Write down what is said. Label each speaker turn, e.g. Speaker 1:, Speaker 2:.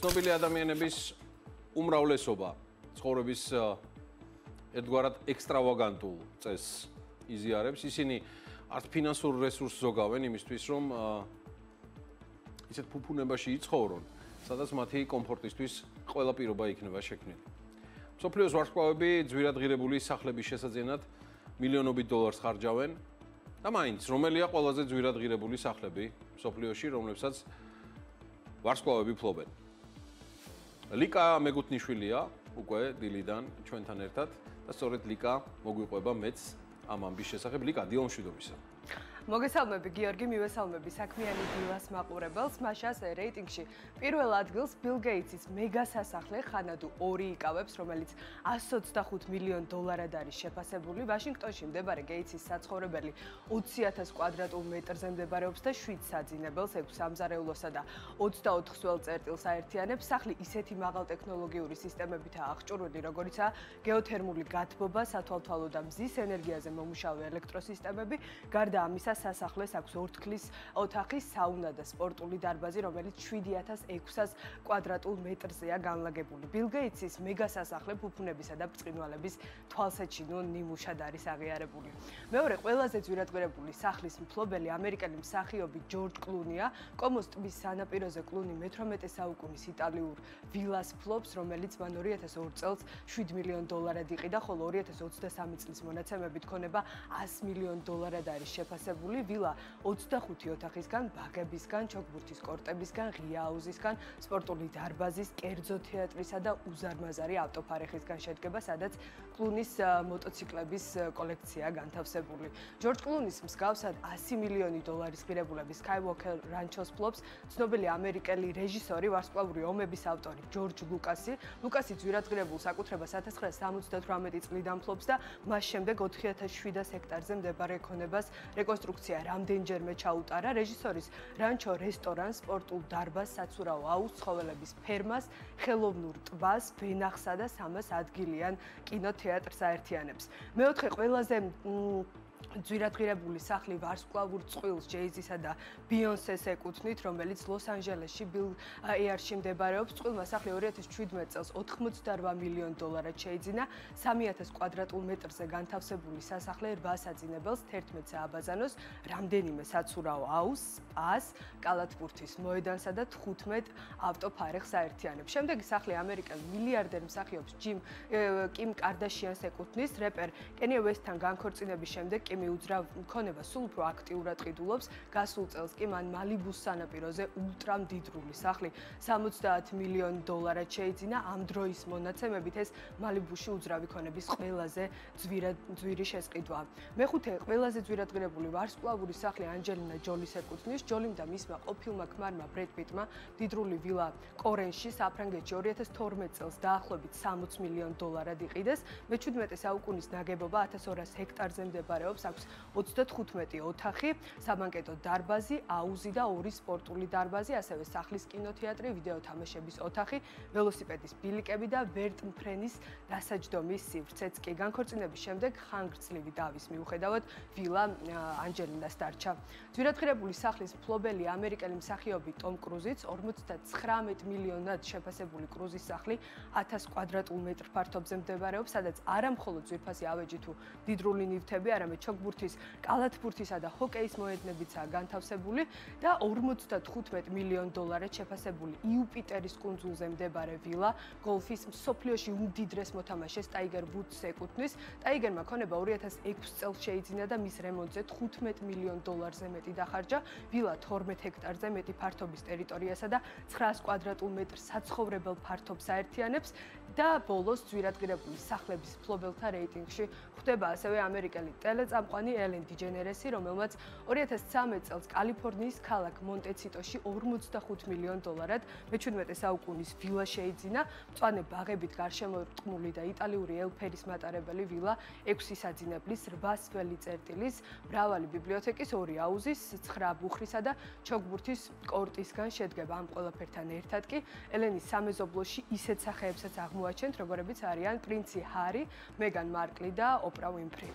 Speaker 1: ცნობილი ადამიანების უმრავლესობა ცხოვრების ერთგვარად ექსტრავაგანტულ წესს იზიარებს. ისინი არც ფინანსურ რესურსს ზოგავენ იმისთვის, რომ ისეთ ფუფუნებაში იცხოვრონ, სადაც მათი კომფორტისთვის ყველა პირობა იქნება შექმნილი. სოფლიოს ვარსკვლავები ძვირადღირებული სახლების შესაძენად მილიონობით დოლარს ხარჯავენ და მაინც რომელია ყველაზე ძვირადღირებული სახლები სოფლიოში, რომლებსაც ვარსკვლავები ფლობენ? ლიკა მეგუთნიშვილია უკვე დილიდან ჩვენთან ერთად. და სწორედ ლიკა მოგვიყვება მეც ამ ამბის შესახებ. ლიკა დიომშვიდობისა
Speaker 2: მოგესალმები გიორგი, მივესალმები საქმიანი დილას მაყურებელს. მაშას რეიტინგში პირველ ადგილს ბილ გეიტსის მეგა სასახლე ხანადუ 2 იკავებს, რომელიც 125 მილიონ დოლარად არის შეფასებული. ვაშინგტონში მდებარე გეიტსის საცხოვრებელი 20000 კვადრატულ მეტრზე მდებარეობს და 7 საძინებელს, 6 სამზარეულოსა და 24 სველ წერტილს აერთიანებს. სახლი ისეთი მაღალ ტექნოლოგიური სისტემებითაა აღჭურვილი, როგორიცაა გეოთერმული გათბობა, სათვალთვალო და მზის ენერგიაზე მომუშავე ელექტროსისტემები. გარდა ამისა, სასახლეს აქვს ორთქლის ოთახი, საუნა და სპორტული დარბაზი, რომელიც 7600 კვადრატულ მეტრზეა განლაგებული. ბილ გეიტსის მეგა სასახლე ფუფუნებისა და ბრწყინვალების თვალსაჩინო ნიმუშად არის აღიარებული. მეორე ყველაზე ძვირადღირებული სახლის მფლობელი ამერიკელი მსახიობი ჯორჯ კლუნია, კომოს ტბის სანაპიროზე კლუნი მე-18 საუკუნის იტალიურ ვილას ფლობს, რომელიც მან 2002 წელს 7 მილიონ დოლარად იყიდა, ხოლო 2023 წლის მონაცემებით ქონება 100 მილიონ დოლარად არის შეფასებული. გადაღებული ვილა 25 ოთახისგან, ბაგებისგან, ჩოგბურთის კორტებისგან, ღია აუზისგან, სპორტული დარბაზის, კერძო თეატრისა და უზარმაზარი ავტოფარეხისგან შედგება, სადაც კლუნის მოტოციკლების კოლექცია განთავსებული. ჯორჯ კლუნის მსგავსად 100 მილიონი დოლარის ღირებულების Skywalker Ranch-ს ფლობს ცნობილი ამერიკელი რეჟისორი, ვარსკვლავური ომების ავტორი ჯორჯ ლუკასი. ლუკასი ძვირადღირებულ საკუთრებას 1978 წლიდან ფლობს და მას შემდეგ 4700 ჰექტარზე მდებარე ქონებას რეკონსტრუქცია პროდუქცია რამდენჯერმე ჩაუტარა რეჟისორის რანჩო რესტორანს, სპორტულ დარბაზს, საცურაო აუზს, ცხოველების ფერმას, ხელოვნურ ტბას, ვენახსა და 300 ადგილიან კინოთეატრს აერთიანებს. მეოთხე ყველაზე ძვირადღირებული სახლი ვარსკვლავურ წყვილს ჯეიზისა და ბიონსეს ეკუთვნით, რომელიც ლოს-ანჯელესში ბილ ეარში მდებარეობს. წყვილმა სახლი 2017 წელს 88 მილიონ დოლარად შეიძინა. 3000 კვადრატულ მეტრზე განთავსებული სასახლე 8 საძინებელს 11 სააბაზანოს, რამდენიმე საცურაო აუზს, სპას, კალათბურთის მოედანსა და 15 ავტოფარეხს აერთიანებს. შემდეგი სახლი ამერიკელ მილიარდერ მსახიობს ჯიმ კიმ კარდაშიანს ეკუთვნის. რეპერ კენია ვესთან განქორწინების შემდეგ კი მიუძრავ მქონება სულ უფრო აქტიურად ყიდულობს. გასულ წელს კი მან მალიბუს სანაპიროზე ულტრა მდიდრული სახლი 70 მილიონ დოლარად შეიძინა. ამ დროის მონაცემებით ეს მალიბუში უძრავი ქონების ყველაზე ძვირად ძვირი შესყიდვა. მეხუთე ყველაზე ძვირადღირებული ვარსკვლავური სახლი ანჯელინა ჯოლის ეკუთვნის. ჯოლიმ და მისმა ყოფილმა ქმარმა ბრედ პიტმა მდიდრული ვილა კორენში საფრანგეთში 2012 წელს დაახლოებით 60 მილიონ დოლარად იყიდეს. მე-17 საუკუნის ნაგებობა 1200 ჰექტარზე მდებარეობს. აქვს 35 ოთახი, საბანკეტო დარბაზი, აუზი და ორი სპორტული დარბაზი, ასევე სახლის კინოთეატრი, ვიდეო თამაშების ოთახი, ველოსიპედის ბილიკები და ვერტმფრენის დასაჯდომის სივრცეც კი განქორწინების შემდეგ ხანგრძლივი დავის მიუხედავად ვილა ანჯელინას დარჩა. ძვირადღირებული სახლის მფლობელი ამერიკელი მსახიობი ტომ კრუზიც 59 მილიონად შეფასებული კრუზის სახლი 1000 კვადრატულ მეტრ ფართობზე მდებარეობს, სადაც არა მხოლოდ ძვირფასი ავეჯი თუ დიდრული ნივთები, არამედ ჩოგბურთის, კალათბურთისა და ჰოკეის მოედნებიცაა განთავსებული და 55 მილიონ დოლარად შეფასებული იუპიტერის კუნძულზე მდებარე ვილა გოლფის სოფლიოში უდიდრეს მოთამაშეს ტაიგერ ვუდს ეკუთვნის. ტაიგერმა ქონება 2006 წელს შეიძინა და მის რემონტზე 15 მილიონ დოლარზე მეტი დახარჯა. ვილა 12 ჰექტარზე მეტი ფართობის ტერიტორიასა და 900 კვადრატულ მეტრ საცხოვრებელ ფართობს აერთიანებს და ბოლოს ძვირადღირებული სახლების ფლობელთა რეიტინგში ხვდება ასევე ამერიკელი ტელეწ წამყვანი ელენ დიჯენერესი, რომელმაც 2013 წელს კალიფორნიის ქალაქ მონტეციტოში 45 მილიონ დოლარად მე-17 საუკუნის ვილა შეიძინა. მწვანე ბაღებით გარშემორტყმული და იტალიური ელფერის მატარებელი ვილა 6 საძინებლის, 8 სველი წერტილის, მრავალი ბიბლიოთეკის, ორი აუზის, 9 ბუხრისა და ჩოგბურთის კორტისგან შედგება. ამ ყველაფერთან ერთად კი ელენის სამეზობლოში ისეთ სახეებსაც აღმოაჩენთ, როგორებიც არიან პრინცი ჰარი, მეგან მარკლი და ოპრა უინფრი.